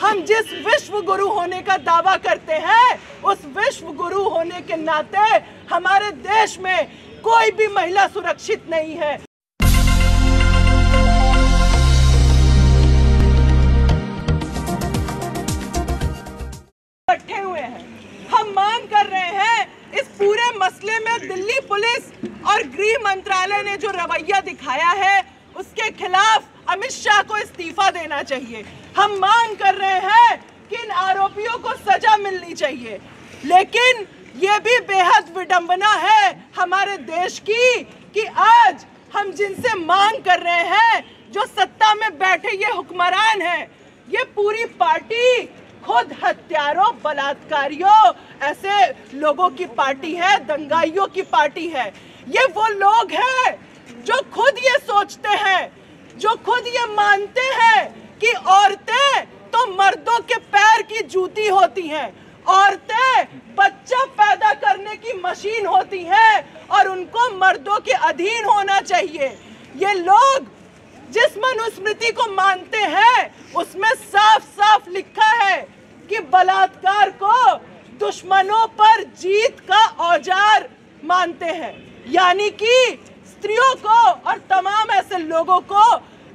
हम जिस विश्व गुरु होने का दावा करते हैं, उस विश्व गुरु होने के नाते हमारे देश में कोई भी महिला सुरक्षित नहीं है। इकट्ठे हुए हैं। हम मांग कर रहे हैं, इस पूरे मसले में दिल्ली पुलिस और गृह मंत्रालय ने जो रवैया दिखाया है, उसके खिलाफ अमित शाह को इस्तीफा देना चाहिए। हम मांग कर रहे हैं कि इन आरोपियों को सजा मिलनी चाहिए। लेकिन ये भी बेहद विडंबना है हमारे देश की कि आज हम जिनसे मांग कर रहे हैं, जो सत्ता में बैठे ये हुक्मरान हैं, ये पूरी पार्टी खुद हत्यारों, बलात्कारियों, ऐसे लोगों की पार्टी है, दंगाइयों की पार्टी है। ये वो लोग हैं जो खुद ये सोचते हैं, जो खुद ये मानते हैं कि औरतें तो मर्दों के पैर की जूती होती हैं। औरतें बच्चा पैदा करने की मशीन होती हैं और उनको मर्दों के अधीन होना चाहिए। ये लोग जिस मनुस्मृति को मानते हैं, उसमें साफ़ साफ़ लिखा है कि बलात्कार को दुश्मनों पर जीत का औज़ार मानते हैं। यानी कि स्त्रियों को और तमाम ऐसे लोगों को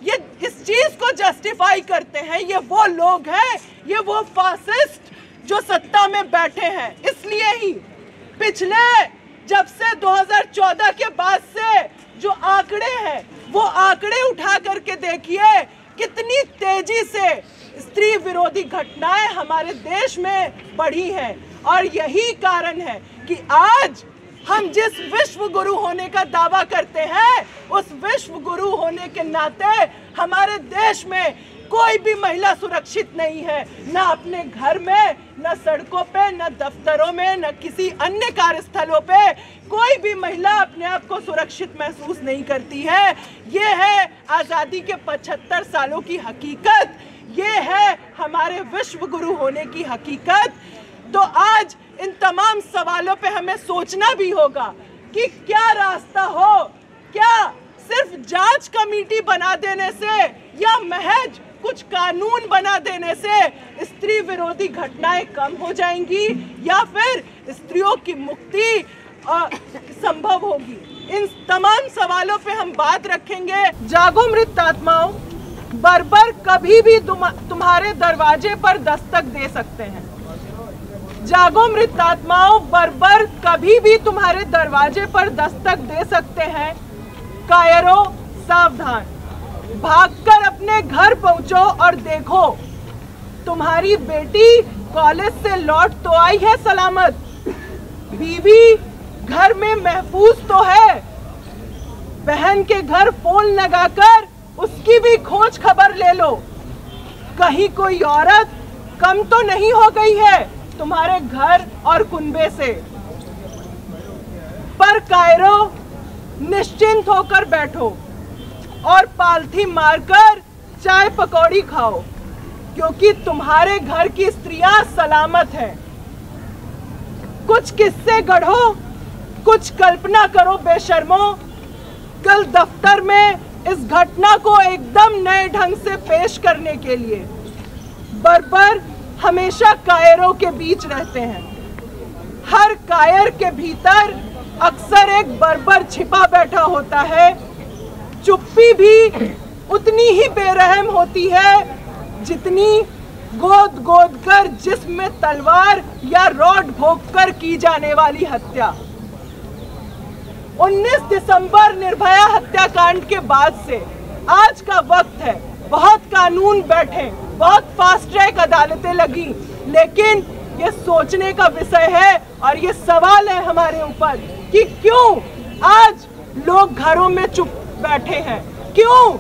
ये इस चीज़ को जस्टिफाई करते हैं, ये वो लोग हैं, ये वो फासिस्ट जो सत्ता में बैठे हैं। इसलिए ही पिछले, जब से 2014 के बाद से जो आंकड़े हैं, वो आंकड़े उठा करके देखिए, कितनी तेज़ी से स्त्री विरोधी घटनाएँ हमारे देश में बढ़ी हैं। और यही कारण है कि आज हम जिस विश्व गुरु होने का दावा करते हैं, उस विश्व गुरु होने के नाते हमारे देश में कोई भी महिला सुरक्षित नहीं है। न अपने घर में, न सड़कों पे, न दफ्तरों में, न किसी अन्य कार्यस्थलों पे कोई भी महिला अपने आप को सुरक्षित महसूस नहीं करती है। ये है आज़ादी के 75 सालों की हकीकत। ये है हमारे विश्व गुरु होने की हकीकत। तो आज इन तमाम सवालों पे हमें सोचना भी होगा कि क्या रास्ता हो? क्या सिर्फ़ जाँच कमेटी बना देने से या महज कुछ कानून बना देने से स्त्री विरोधी घटनाएँ कम हो जाएँगी या फिर स्त्रियों की मुक्ति अ, संभव होगी? इन तमाम सवालों पे हम बात रखेंगे। जागो मृत आत्माओं बर्बर कभी भी तुम- तुम्हारे दरवाजे पर दस्तक दे सकते हैं। जागो मृत आत्माओं बर्बर कभी भी तुम्हारे दरवाजे पर दस्तक दे सकते हैं। कायरो, सावधान। भागकर अपने घर पहुंचो और देखो, तुम्हारी बेटी कॉलेज से लौट तो आई है सलामत। बीवी घर में महफूज तो है। बहन के घर फ़ोन लगाकर उसकी भी खोज खबर ले लो। कहीं कोई औरत कम तो नहीं हो गई है। तुम्हारे घर और कुनबे से। पर कायरो, निश्चिंत होकर बैठो और पालथी मारकर चाय पकौड़ी खाओ, क्योंकि तुम्हारे घर की स्त्रियाँ सलामत हैं। कुछ किस्से गढ़ो, कुछ कल्पना करो बेशर्मो। कल दफ्तर में इस घटना को एकदम नए ढंग से पेश करने के लिए। बर्बर हमेशा कायरों के बीच रहते हैं। हर कायर के भीतर अक्सर एक बर्बर छिपा बैठा होता है। चुप्पी भी उतनी ही बेरहम होती है जितनी गोद गोद कर जिसमें तलवार या रॉड भोग कर की जाने वाली हत्या। 19 दिसंबर निर्भया हत्याकांड के बाद से आज का वक्त है। बहुत कानून बैठे, बहुत फास्ट ट्रैक अदालतें लगी, लेकिन ये सोचने का विषय है और ये सवाल है हमारे ऊपर कि क्यों आज लोग घरों में चुप बैठे हैं? क्यों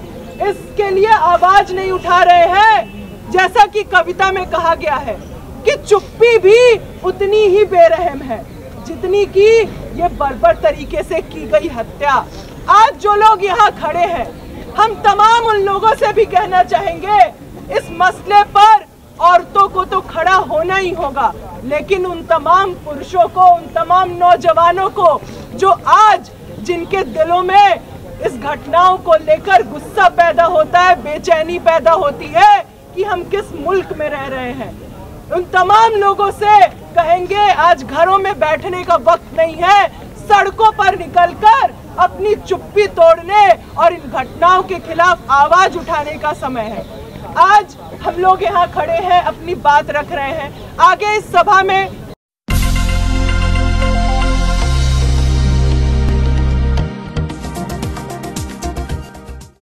इसके लिए आवाज़ नहीं उठा रहे हैं? जैसा कि कविता में कहा गया है कि चुप्पी भी उतनी ही बेरहम है, जितनी की ये बर्बर तरीके से की गई हत्या। आज जो लोग यहाँ खड़े हैं हम तमाम उन लोगों से भी कहना चाहेंगे, इस मसले पर औरतों को तो खड़ा होना ही होगा, लेकिन उन तमाम पुरुषों को, उन तमाम नौजवानों को, जो आज जिनके दिलों में इस घटनाओं को लेकर गुस्सा पैदा होता है, बेचैनी पैदा होती है, कि हम किस मुल्क में रह रहे हैं। उन तमाम लोगों से कहेंगे, आज घरों में बैठने का वक्त नहीं है, सड़कों पर निकलकर अपनी चुप्पी तोड़ने और इन घटनाओं के खिलाफ आवाज़ उठाने का समय है। आज हम लोग यहाँ खड़े हैं, अपनी बात रख रहे हैं। आगे इस सभा में